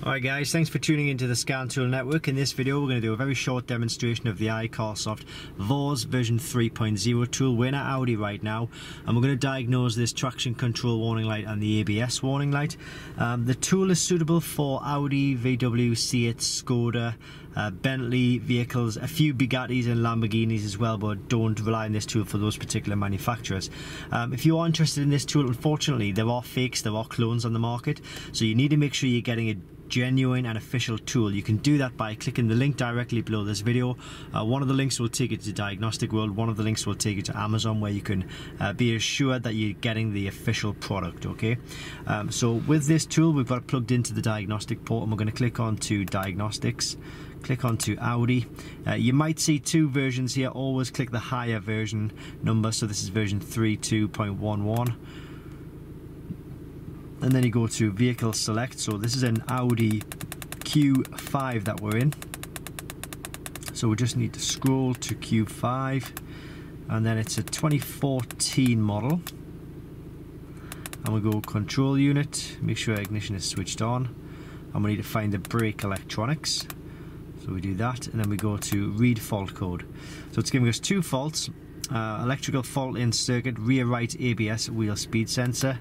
Alright guys, thanks for tuning into the Scan Tool Network. In this video we're going to do a very short demonstration of the iCarSoft VAWS version 3.0 tool. We're in Audi right now and we're going to diagnose this traction control warning light and the ABS warning light. Um, the tool is suitable for Audi, VW, Seat, Skoda, uh, Bentley vehicles, a few Bugattis and Lamborghinis as well, but don't rely on this tool for those particular manufacturers. Um, if you are interested in this tool, unfortunately, there are fakes, there are clones on the market, so you need to make sure you're getting a genuine and official tool. You can do that by clicking the link directly below this video. Uh, one of the links will take you to Diagnostic World, one of the links will take you to Amazon where you can uh, be assured that you're getting the official product, okay? Um, so with this tool, we've got it plugged into the diagnostic port and we're going to click on to Diagnostics click on to Audi. Uh, you might see two versions here, always click the higher version number, so this is version 32.11 and then you go to vehicle select. So this is an Audi Q5 that we're in. So we just need to scroll to Q5 and then it's a 2014 model. And we go control unit make sure ignition is switched on. And we need to find the brake electronics. So we do that and then we go to read fault code. So it's giving us two faults uh, electrical fault in circuit rear right ABS wheel speed sensor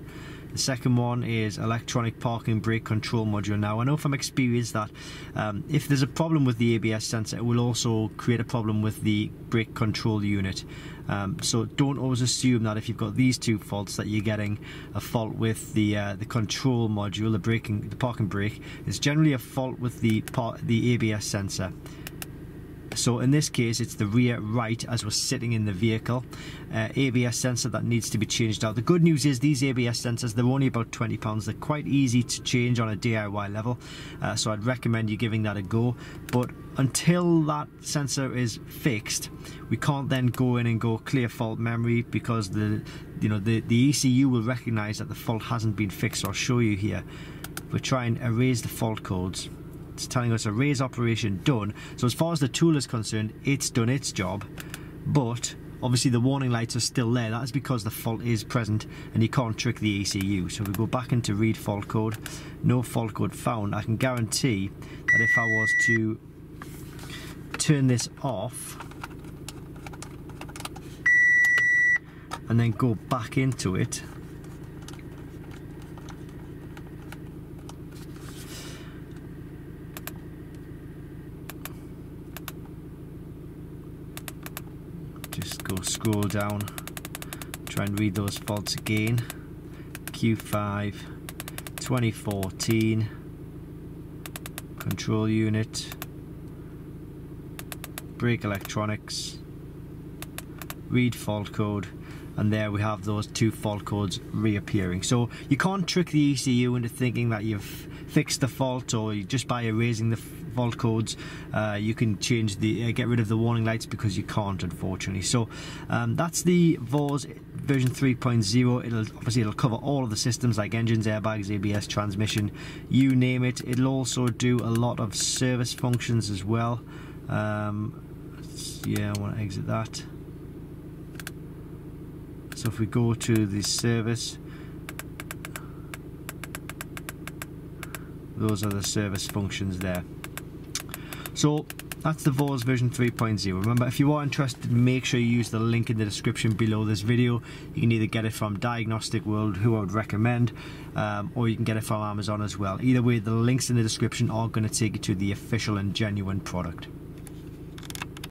the second one is electronic parking brake control module. Now I know from experience that um, if there's a problem with the ABS sensor it will also create a problem with the brake control unit. Um, so don't always assume that if you've got these two faults that you're getting a fault with the uh, the control module, the braking, the parking brake. It's generally a fault with the part, the ABS sensor. So in this case, it's the rear right as we're sitting in the vehicle. Uh, ABS sensor that needs to be changed out. The good news is these ABS sensors, they're only about £20. They're quite easy to change on a DIY level. Uh, so I'd recommend you giving that a go. But until that sensor is fixed, we can't then go in and go clear fault memory because the you know the, the ECU will recognize that the fault hasn't been fixed. I'll show you here. we try and erase the fault codes it's telling us a raise operation done. So as far as the tool is concerned, it's done its job, but obviously the warning lights are still there. That is because the fault is present and you can't trick the ECU. So if we go back into read fault code, no fault code found, I can guarantee that if I was to turn this off and then go back into it, go scroll down try and read those faults again. Q5 2014 control unit brake electronics read fault code and there we have those two fault codes reappearing. So you can't trick the ECU into thinking that you've fixed the fault or just by erasing the fault codes uh, you can change the uh, get rid of the warning lights because you can't unfortunately. So um, that's the VAWS version 3.0 it'll obviously it'll cover all of the systems like engines airbags ABS transmission you name it. It'll also do a lot of service functions as well. Um, yeah I want to exit that. So if we go to the service those are the service functions there so that's the VAWS version 3.0. Remember, if you are interested, make sure you use the link in the description below this video. You can either get it from Diagnostic World, who I would recommend, um, or you can get it from Amazon as well. Either way, the links in the description are going to take you to the official and genuine product.